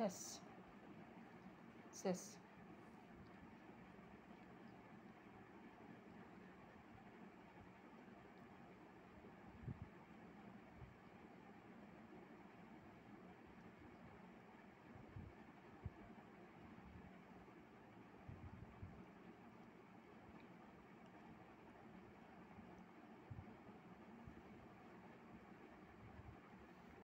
cis cis